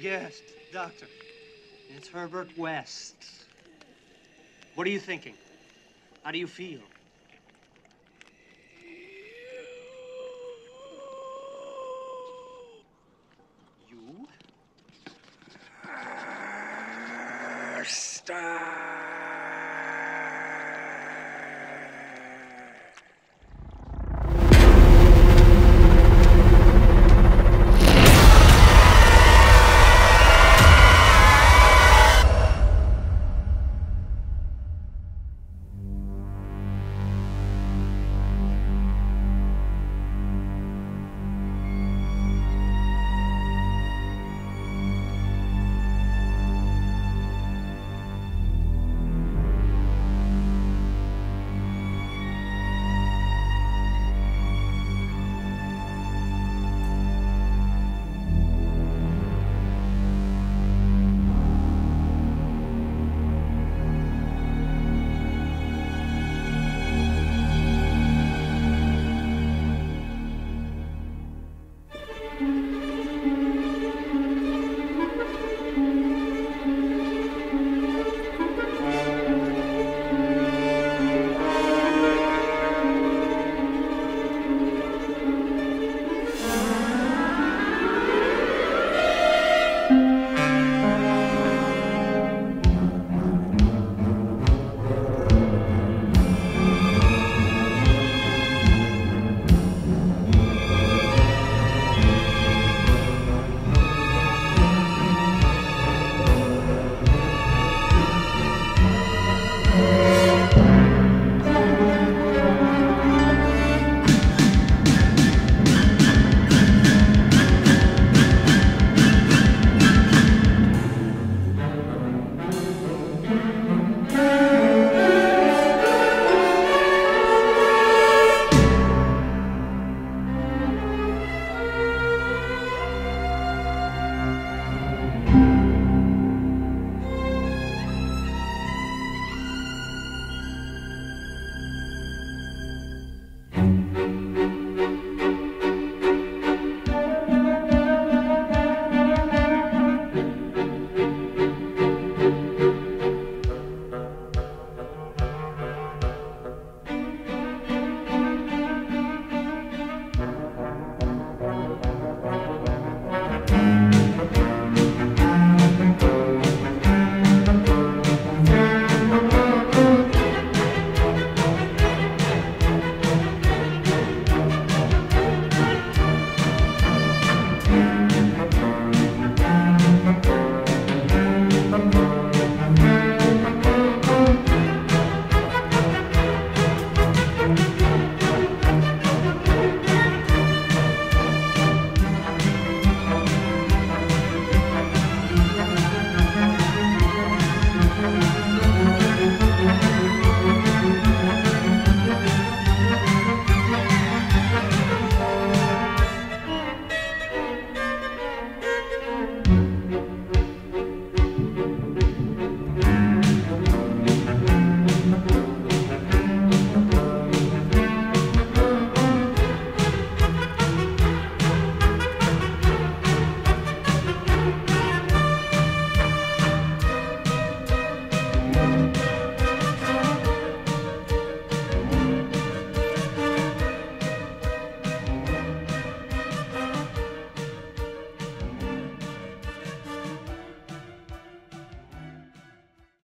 Yes, doctor. It's Herbert West. What are you thinking? How do you feel? You? Stop.